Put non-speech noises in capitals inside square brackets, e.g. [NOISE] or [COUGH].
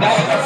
That [LAUGHS]